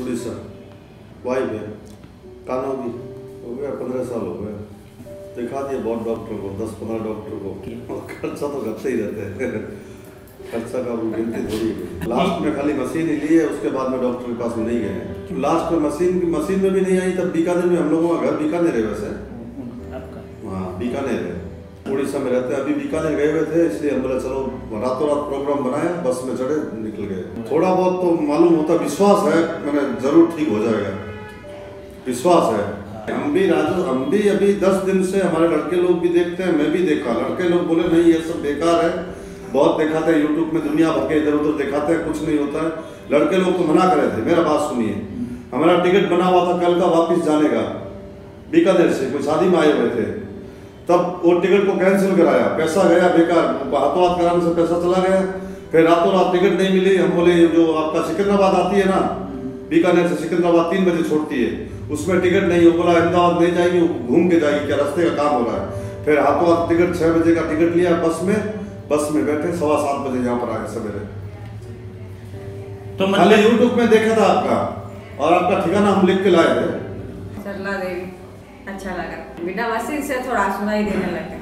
Orissa wife है कानों की हो गया पंद्रह साल हो गया दिखा दिए बहुत डॉक्टर को दस पंद्रह डॉक्टर को। खर्चा तो करते ही रहते हैं। खर्चा का वो गिनती थोड़ी लास्ट में खाली मशीन ही ली है उसके बाद में डॉक्टर के पास में नहीं गए। लास्ट में मशीन की मशीन में भी नहीं आई तब बीकानेर में हम लोगों का घर बीकानेर है वैसे। हाँ बीकानेर है। उड़ीसा में रहते हैं। अभी बीकानेर गए हुए थे, इसलिए हम बोले, चलो रातों रात प्रोग्राम बनाया बस में चढ़े, निकल गए। थोड़ा बहुत तो मालूम होता, विश्वास है, मैंने ज़रूर ठीक हो जाएगा। विश्वास है। हम भी राजू, हम भी अभी दस दिन से हमारे लड़के लोग भी देखते हैं, मैं भी देखा। लड़के लोग बोले, नहीं, ये सब बेकार है, बहुत दिखाते हैं यूट्यूब में, दुनिया भर के इधर उधर दिखाते हैं, कुछ नहीं होता है। लड़के लोग तो मना कर थे, मेरा बात सुनिए। हमारा टिकट बना हुआ था, कल का वापस जाने का, बीकानेर से, कोई शादी में आए हुए थे। तब वो टिकट को कैंसिल कराया। पैसा गया बेकार। हाथों हाथ कराने से पैसा चला गया। फिर रातों रात टिकट नहीं मिली। हम बोले जो आपका सिकंदराबाद आती है ना बीकानेर से सिकंदराबाद तीन बजे छोड़ती है। उसमें टिकट नहीं हो बोला अहमदाबाद नहीं जाएगी घूम के जाएगी क्या रास्ते का काम हो रहा है? फिर हाथों हाथ टिकट छः बजे का टिकट लिया बस में। बस में बैठे सवा सात बजे यहाँ पर आए सवेरे। तो मतलब यूट्यूब में देखा था आपका। और आपका ठिकाना हम लिख के लाए थे। अच्छा लगा। बिना वैसे से थोड़ा सुनाई देने लगे।